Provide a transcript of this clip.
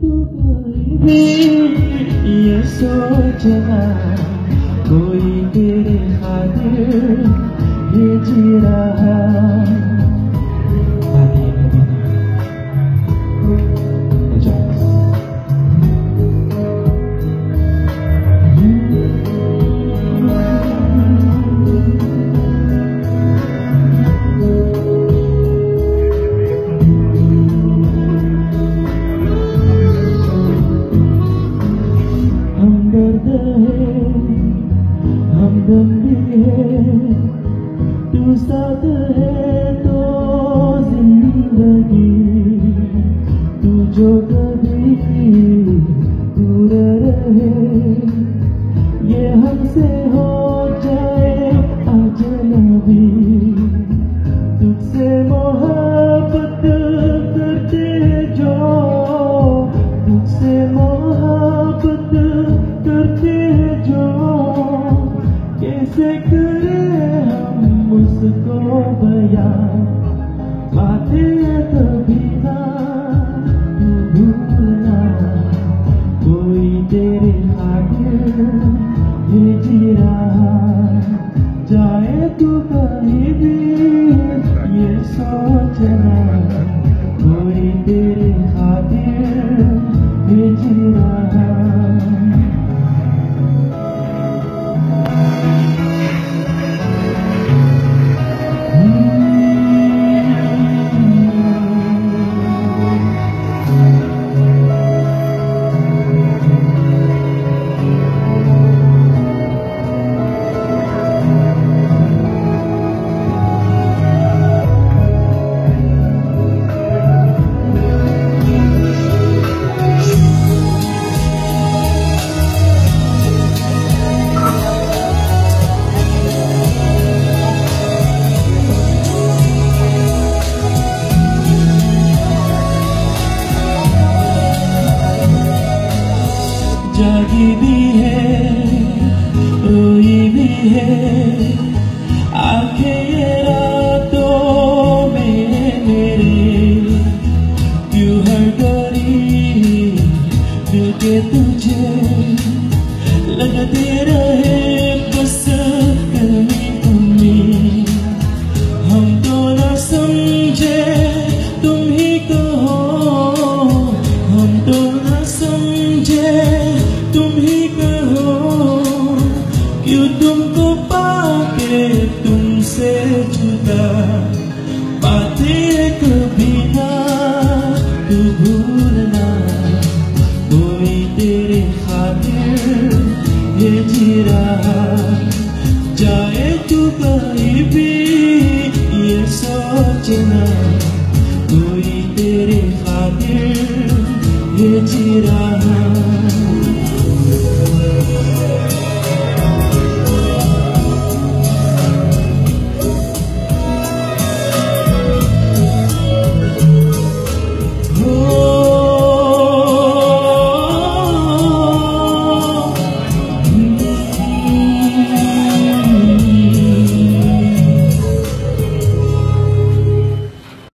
तू कोई भी ये सोचना कोई तेरे खातिर ये जी रहा Hati तू साथ है तो ज़िंदगी। तू जो कभी दूर रहे, ये हमसे हो जाए अजनबी। तुझसे मोहब्बत बयां। तू कोई तेरे खातिर ये जी जाए तू कहीं ये सोचना। समझे तुम ही कहो हम तो न समझे, तुम ही कहो। क्यों तुमको पाके तुमसे जुदा? बातें कभी ना, तू भूलना। कोई तेरे खातिर ये जी जाए तू कहीं भी सोचना कोई तेरे खातिर ये जी रहा